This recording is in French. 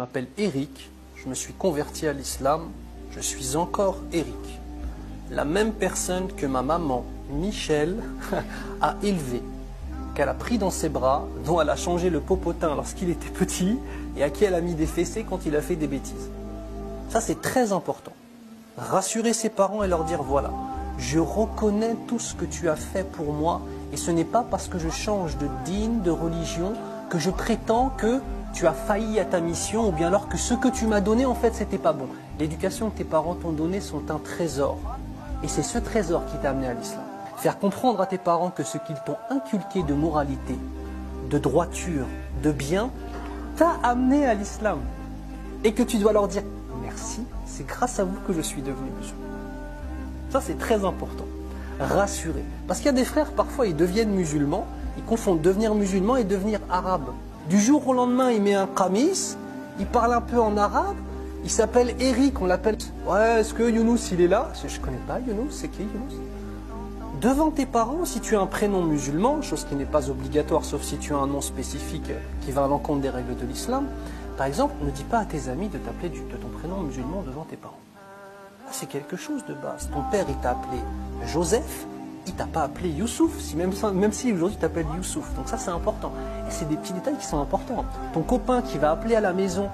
m'appelle Eric, je me suis converti à l'islam, je suis encore Eric. La même personne que ma maman, Michel, a élevé, qu'elle a pris dans ses bras, dont elle a changé le popotin lorsqu'il était petit, et à qui elle a mis des fessées quand il a fait des bêtises. Ça, c'est très important. Rassurer ses parents et leur dire, voilà, je reconnais tout ce que tu as fait pour moi, et ce n'est pas parce que je change de digne, de religion, que je prétends que tu as failli à ta mission, ou bien alors que ce que tu m'as donné, en fait, c'était pas bon. L'éducation que tes parents t'ont donnée sont un trésor. Et c'est ce trésor qui t'a amené à l'islam. Faire comprendre à tes parents que ce qu'ils t'ont inculqué de moralité, de droiture, de bien, t'a amené à l'islam. Et que tu dois leur dire merci, c'est grâce à vous que je suis devenu musulman. Ça, c'est très important. Rassurer. Parce qu'il y a des frères, parfois, ils deviennent musulmans, ils confondent devenir musulman et devenir arabe. Du jour au lendemain, il met un kamis, il parle un peu en arabe, il s'appelle Eric, on l'appelle. Ouais, est-ce que Younous il est là? Je ne connais pas Younous, c'est qui Younous? Devant tes parents, si tu as un prénom musulman, chose qui n'est pas obligatoire sauf si tu as un nom spécifique qui va à l'encontre des règles de l'islam, par exemple, ne dis pas à tes amis de t'appeler de ton prénom musulman devant tes parents. C'est quelque chose de base. Ton père, il t'a appelé Joseph, il t'a pas appelé Youssouf, si même, même si aujourd'hui tu t'appelles Youssouf. Donc ça, c'est important. Et c'est des petits détails qui sont importants. Ton copain qui va appeler à la maison